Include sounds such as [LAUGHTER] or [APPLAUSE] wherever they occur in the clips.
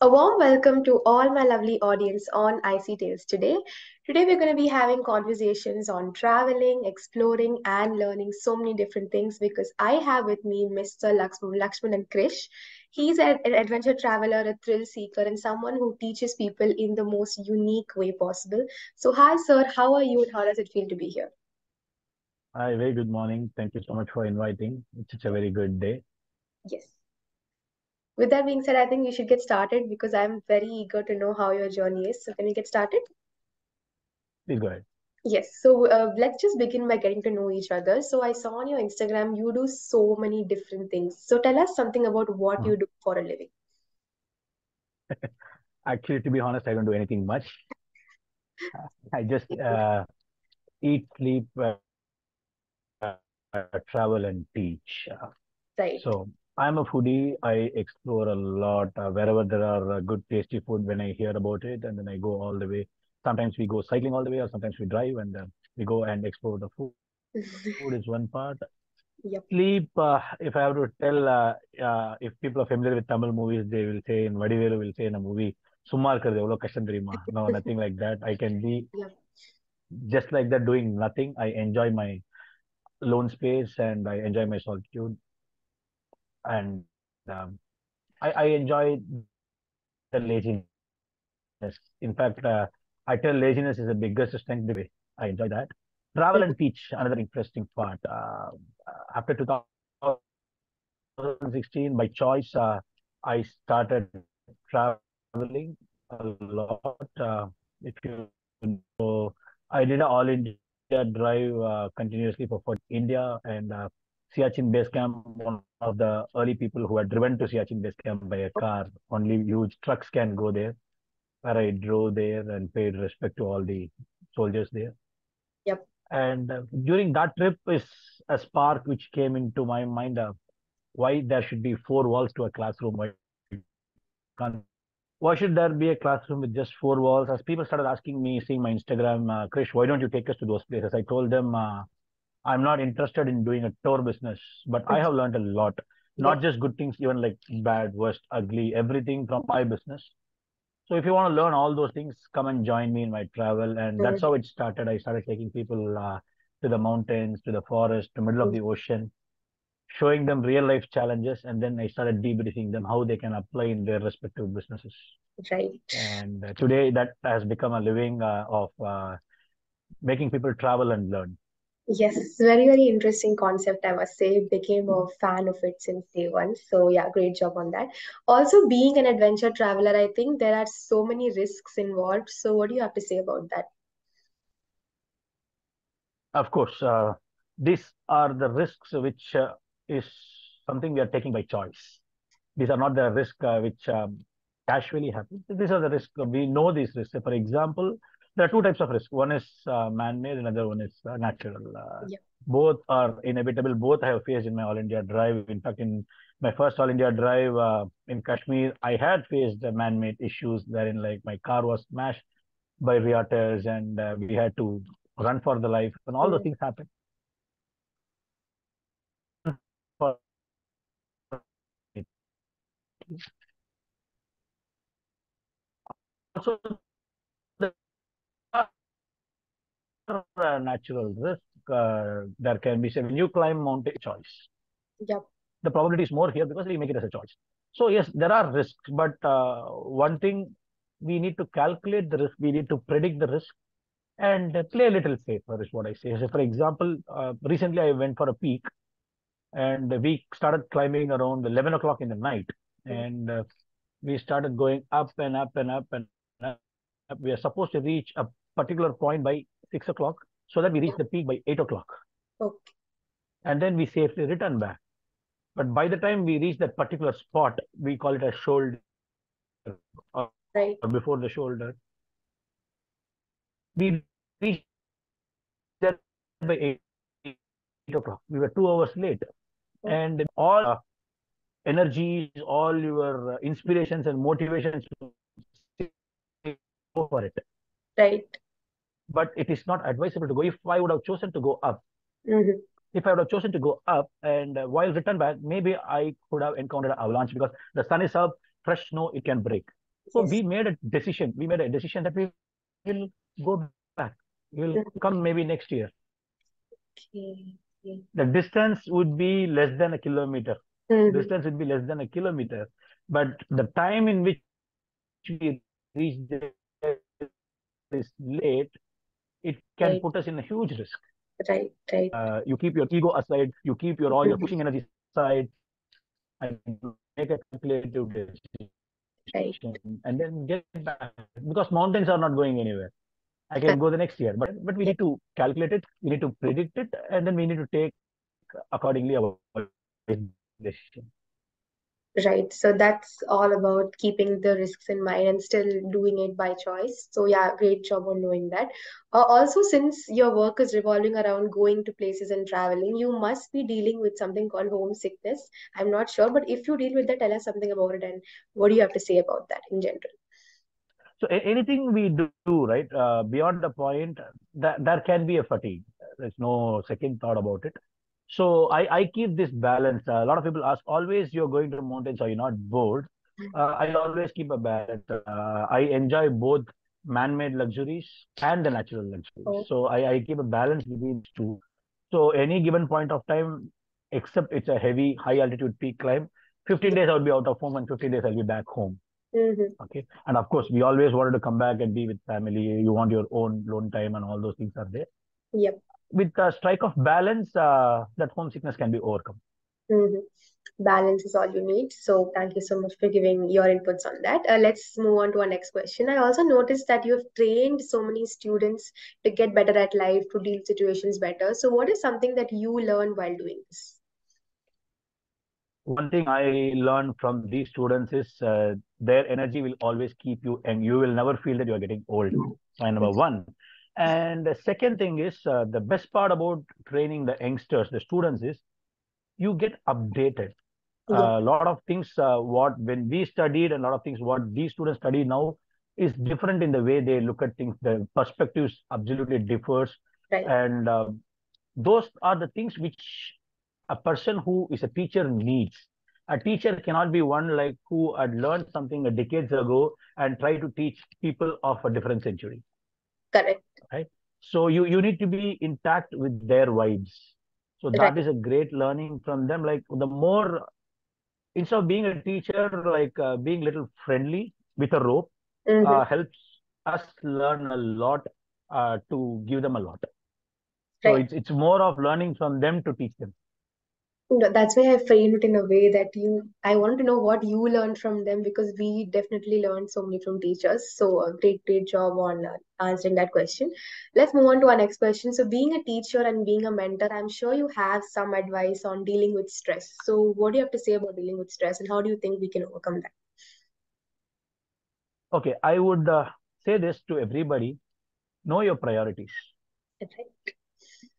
A warm welcome to all my lovely audience on Icy Tales today. Today we're going to be having conversations on traveling, exploring, and learning so many different things because I have with me Mr. Lakshman, Lakshmanan Krish. He's an adventure traveler, a thrill seeker, and someone who teaches people in the most unique way possible. So, hi, sir. How are you, and how does it feel to be here? Hi, very good morning. Thank you so much for inviting. It's such a very good day. Yes. With that being said, I think you should get started because I'm very eager to know how your journey is. So, can we get started? Please go ahead. Yes. So, uh, let's just begin by getting to know each other. So, I saw on your Instagram you do so many different things. So, tell us something about what you Mhm. do for a living. [LAUGHS] Actually, to be honest, I don't do anything much. [LAUGHS] I just uh, eat, sleep, uh, uh, travel, and teach. Right. so I'm a foodie. I explore a lot uh, wherever there are uh, good tasty food. When I hear about it, and then I go all the way. Sometimes we go cycling all the way, or sometimes we drive and uh, we go and explore the food. food is one part. [LAUGHS] Yep. Sleep. Uh, if I have to tell, uh, uh, if people are familiar with Tamil movies, they will say in Vadivelu will say in a movie, Sumar irukkadhu evlo kashtam. No, [LAUGHS] nothing like that. I can be yeah. just like that, doing nothing. I enjoy my lone space and I enjoy my solitude and um, I, I enjoy the laziness. In fact, uh, I tell laziness is the biggest strength. I enjoy that. Travel and teach, another interesting part. Uh, after 2016, by choice, uh, I started traveling a lot. Uh, if you know, I did an all India drive uh, continuously for, for India and uh, Siachen Base Camp, one of the early people who had driven to Siachen Base Camp by a car. Only huge trucks can go there. Where I drove there and paid respect to all the soldiers there. Yep. And uh, during that trip is a spark which came into my mind of why there should be four walls to a classroom. Why can't why should there be a classroom with just four walls? As people started asking me, seeing my Instagram, uh, Krish, why don't you take us to those places? I told them uh, I'm not interested in doing a tour business, but I have learned a lot. Not just good things, even like bad, worst, ugly, everything from my business. So if you want to learn all those things, come and join me in my travel. And that's how it started. I started taking people uh, to the mountains, to the forest, to middle of the ocean, showing them real life challenges, and then I started debriefing them how they can apply in their respective businesses. Right. And uh, today that has become a living uh, of uh, making people travel and learn. Yes, very, very interesting concept, I must say. Became a fan of it since day one. So yeah, great job on that. Also, being an adventure traveler, I think there are so many risks involved. So what do you have to say about that? Of course, uh, these are the risks which uh, is something we are taking by choice. These are not the risks uh, which um, casually happen. These are the risks. We know these risks. For example, there are two types of risk. One is uh, man-made, another one is uh, natural. Uh, Yeah. Both are inevitable. Both I have faced in my All India drive. In fact, in my first All India drive uh, in Kashmir, I had faced uh, man-made issues wherein like my car was smashed by rioters and uh, we had to run for the life and all those Mm. things happen. For also there are uh, natural risk. Uh, there can be say when you climb mountain choice. Yep. The probability is more here because we make it as a choice. So yes, there are risks, but uh, one thing we need to calculate the risk. We need to predict the risk and play a little safer is what I say. So for example, uh, recently I went for a peak and we started climbing around 11 o'clock in the night Mm. and uh, we started going up and up and up and up. We are supposed to reach a particular point by 6 o'clock so that we reach the peak by 8 o'clock Okay. and then we safely return back. But by the time we reach that particular spot, we call it a shoulder or Right. before the shoulder. We reached there by 8, 8 o'clock. We were two hours late. Oh. And all uh, energies, all your uh, inspirations and motivations go for it. Right. But it is not advisable to go. If I would have chosen to go up, Mhm. if I would have chosen to go up and uh, while return back, maybe I could have encountered an avalanche because the sun is up, fresh snow, it can break. So Yes. we made a decision. We made a decision that we will go back. We'll Mhm. come maybe next year. Okay. okay. The distance would be less than a kilometer. Mhm. Distance would be less than a kilometer. But the time in which we reach there is late, it can Right. put us in a huge risk. Right, right. Uh, you keep your ego aside, you keep your all your Mhm. pushing energy aside, and make a calculative decision. Right. and then get back because mountains are not going anywhere. I can go the next year, but but we need to calculate it, we need to predict it, and then we need to take accordingly our decision. Right. So that's all about keeping the risks in mind and still doing it by choice. So yeah, great job on knowing that. Uh, also, since your work is revolving around going to places and traveling, you must be dealing with something called homesickness. I'm not sure, but if you deal with that, tell us something about it and what do you have to say about that in general? So anything we do, right, uh, beyond the point, that there can be a fatigue. There's no second thought about it. So I, I keep this balance. a lot of people ask, always you're going to the mountains, are you not bored? Uh, I always keep a balance. Uh, I enjoy both man-made luxuries and the natural luxuries. Oh. So I, I keep a balance between two. So any given point of time, except it's a heavy, high altitude peak climb, 15 days I'll be out of home and 15 days I'll be back home. Mm-hmm. Okay. And of course, we always wanted to come back and be with family. You want your own lone time and all those things are there. Yep. With a strike of balance, uh, that homesickness can be overcome. Mm-hmm. Balance is all you need. So thank you so much for giving your inputs on that. Uh, let's move on to our next question. I also noticed that you've trained so many students to get better at life, to deal situations better. So what is something that you learned while doing this? One thing I learned from these students is uh, their energy will always keep you and you will never feel that you are getting old. Point number one. And the second thing is uh, the best part about training the youngsters, the students is you get updated. Yeah. A lot of things, uh, what when we studied, and a lot of things what these students study now is different in the way they look at things. The perspectives absolutely differs, Right. and uh, those are the things which a person who is a teacher needs. A teacher cannot be one like who had learned something a decades ago and try to teach people of a different century. Correct. So you you need to be intact with their vibes. So that Right. is a great learning from them. Like the more instead of being a teacher, like uh, being little friendly with a rope, Mm-hmm. uh, helps us learn a lot uh, to give them a lot. So it's it's more of learning from them to teach them. No, That's why I framed it in a way that you, I want to know what you learned from them because we definitely learned so many from teachers. So, a great, great job on uh, answering that question. Let's move on to our next question. So, being a teacher and being a mentor, I'm sure you have some advice on dealing with stress. So, what do you have to say about dealing with stress and how do you think we can overcome that? Okay, I would uh, say this to everybody: know your priorities. That's right.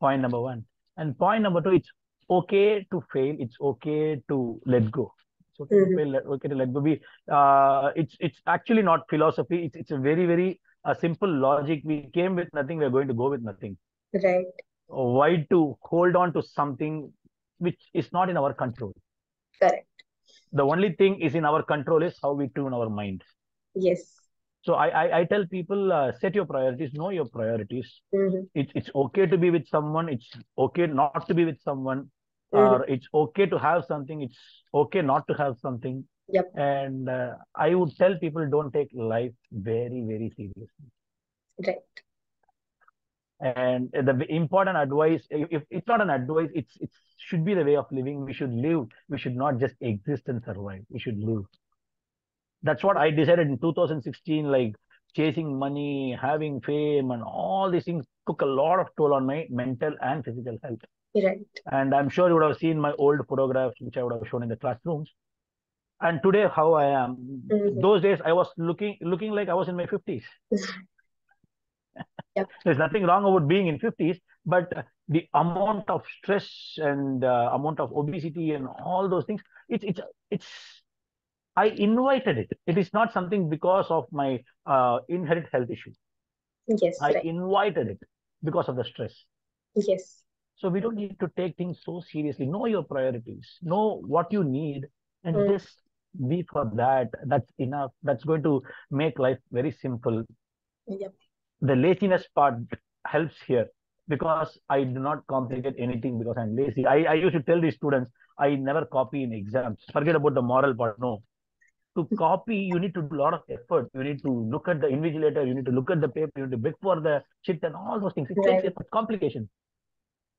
Point number one. And point number two, it's okay to fail. It's okay to let go. It's okay to Mhm. fail. let- Okay to let go. Be uh, it's it's actually not philosophy. It's it's a very very uh, simple logic. We came with nothing. We're going to go with nothing. Right. Why to hold on to something which is not in our control? Correct. The only thing is in our control is how we tune our mind. Yes. So I I, I tell people uh, set your priorities, know your priorities. Mm-hmm. It's it's okay to be with someone. It's okay not to be with someone. Mhm. Or it's okay to have something. It's okay not to have something. Yep. And uh, I would tell people don't take life very very seriously. Right. And the important advice, if if it's not an advice, it's it should be the way of living. We should live. We should not just exist and survive. We should live. That's what I decided in 2016. Like chasing money, having fame, and all these things took a lot of toll on my mental and physical health. Right. And I'm sure you would have seen my old photographs, which I would have shown in the classrooms. And today, how I am. Mhm. Those days, I was looking looking like I was in my 50s. Yep. [LAUGHS] There's nothing wrong about being in 50s, but the amount of stress and uh, amount of obesity and all those things, it's it's it's. I invited it. It is not something because of my uh, inherent health issue. Yes. I Right. invited it because of the stress. Yes. So we don't need to take things so seriously. Know your priorities. Know what you need, and Mm. just be for that. That's enough. That's going to make life very simple. Yep. The laziness part helps here because I do not complicate anything because I'm lazy. I, I used to tell these students, I never copy in exams. Forget about the moral part. No. To [LAUGHS] copy, you need to do a lot of effort. You need to look at the invigilator. You need to look at the paper. You need to beg for the shit and all those things. It Right. takes effort, complication.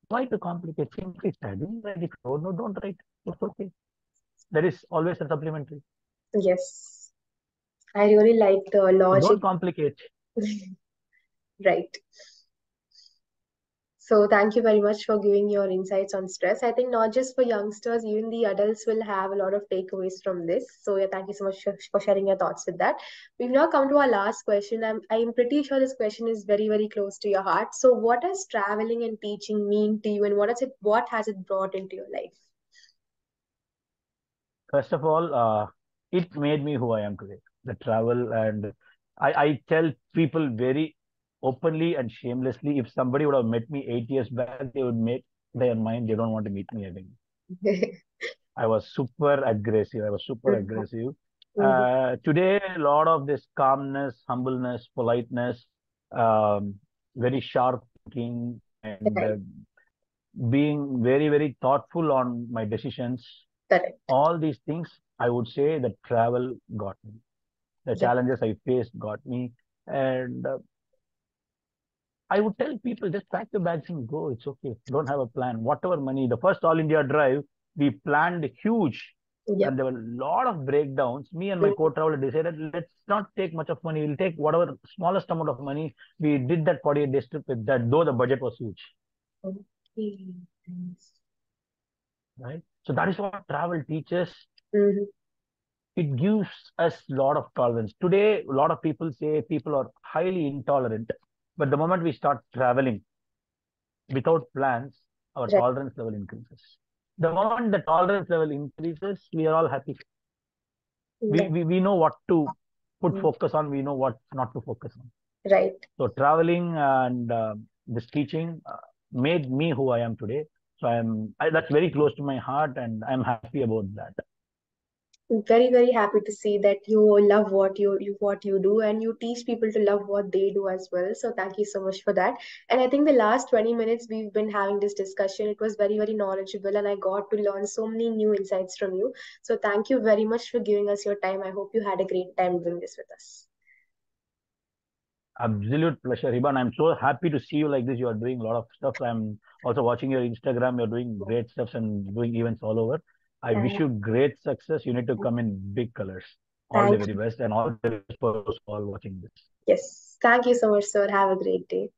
Why to complicate? Simply study. Write it. Oh, no, don't write. It's okay. There is always a supplementary. Yes. I really like the logic. don't complicate. [LAUGHS] Right. So thank you very much for giving your insights on stress. I think not just for youngsters, even the adults will have a lot of takeaways from this. So yeah, thank you so much for, sharing your thoughts with that. We've now come to our last question. I'm I'm pretty sure this question is very, very close to your heart. So what does traveling and teaching mean to you, and what is it, what has it brought into your life? First of all, uh, it made me who I am today. The travel and I, I tell people very openly and shamelessly, if somebody would have met me eight years back, they would make their mind they don't want to meet me again. [LAUGHS] I was super aggressive. I was super Mhm. aggressive. Mhm. Uh, today, a lot of this calmness, humbleness, politeness, um, very sharp thinking, and uh, being very, very thoughtful on my decisions. Correct. All these things, I would say that travel got me. The challenges I faced got me. And uh, I would tell people just pack the bags and go. It's okay. Don't have a plan. Whatever money, the first All India drive, we planned huge Yep. and there were a lot of breakdowns. Me and my Mhm. co-traveler decided let's not take much of money. We'll take whatever smallest amount of money. We did that 48 day trip with that, though the budget was huge, Okay. Right? So that is what travel teaches. Mhm. It gives us a lot of tolerance. Today, a lot of people say people are highly intolerant, but the moment we start traveling without plans, our Right. tolerance level increases. The moment the tolerance level increases, we are all happy. We, Yeah. we, we know what to put Mm. focus on, we know what not to focus on. Right. So traveling and uh, this teaching uh, made me who I am today. So I'm I, that's very close to my heart, and I'm happy about that. Very very happy to see that you love what you, you what you do and you teach people to love what they do as well so thank you so much for that and i think the last 20 minutes we've been having this discussion it was very very knowledgeable and i got to learn so many new insights from you so thank you very much for giving us your time i hope you had a great time doing this with us Absolute pleasure, Hiban. I'm so happy to see you like this. You are doing a lot of stuff. I'm also watching your Instagram. You're doing great stuff and doing events all over. I wish oh. you great success. You need to come in big colors. All the very best, and all the best for all watching this. yes thank you so much sir have a great day